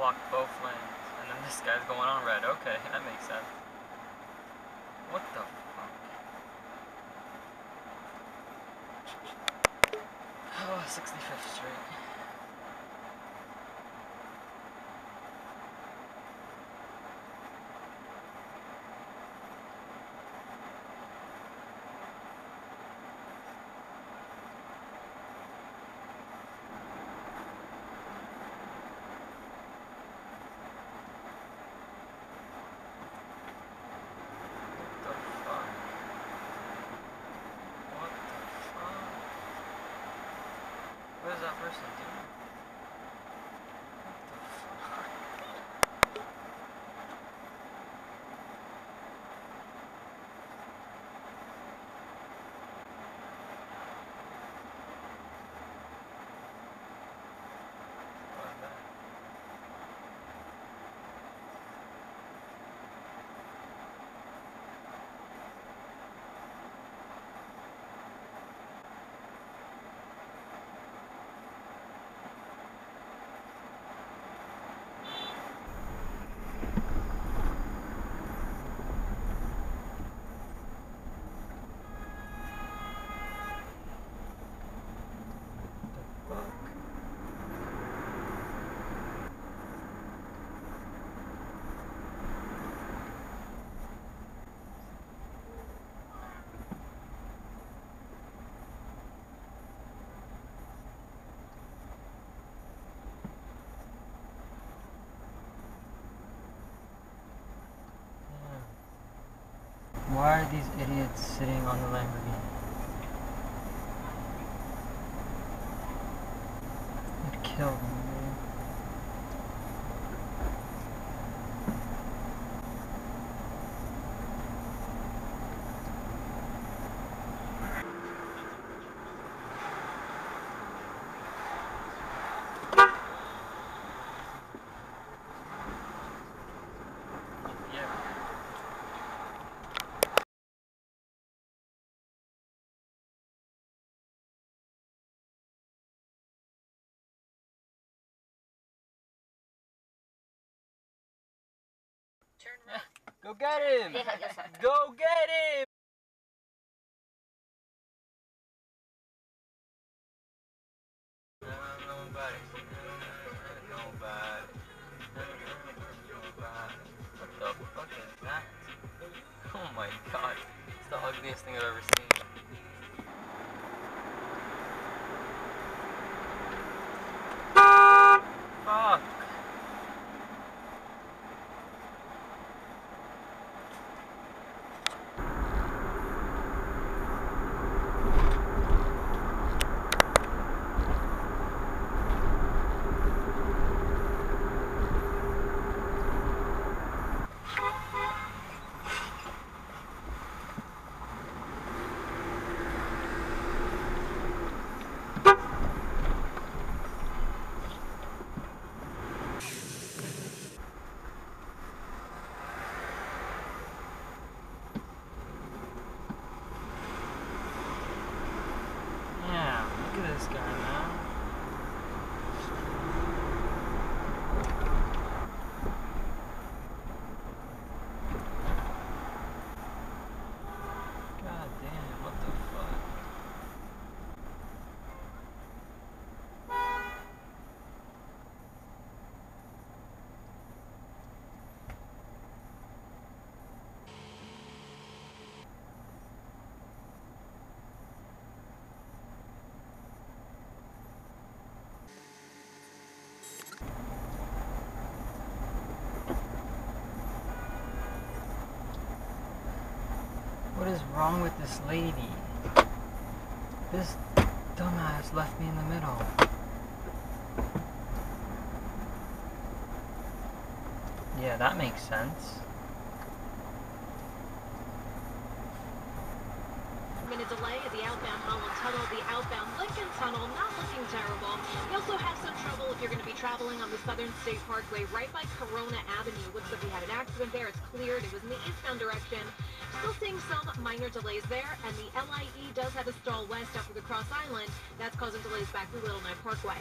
blocked both lanes. And then this guy's going on red. Okay, that makes sense. What the fuck? Oh, 65th Street. What the fuck? What the fuck? What is these idiots sitting on the Lamborghini? I'd kill them, dude. Yeah. Turn right. Go get him! Go get him! Nobody. Nobody. What the fuck is that? Oh my god. It's the ugliest thing I've ever seen. Fuck. Yeah, at this guy, man. God damn, what the fuck? What is wrong with this lady? This dumbass left me in the middle. Yeah, that makes sense. minute delay at the outbound Holland Tunnel. The outbound Lincoln Tunnel not looking terrible. You also have some trouble if you're going to be traveling on the Southern State Parkway right by Corona Avenue. Looks like we had an accident there. It's cleared. It was in the eastbound direction. Still seeing some minor delays there. And the LIE does have a stall west after the Cross Island. That's causing delays back through Little Neck Parkway.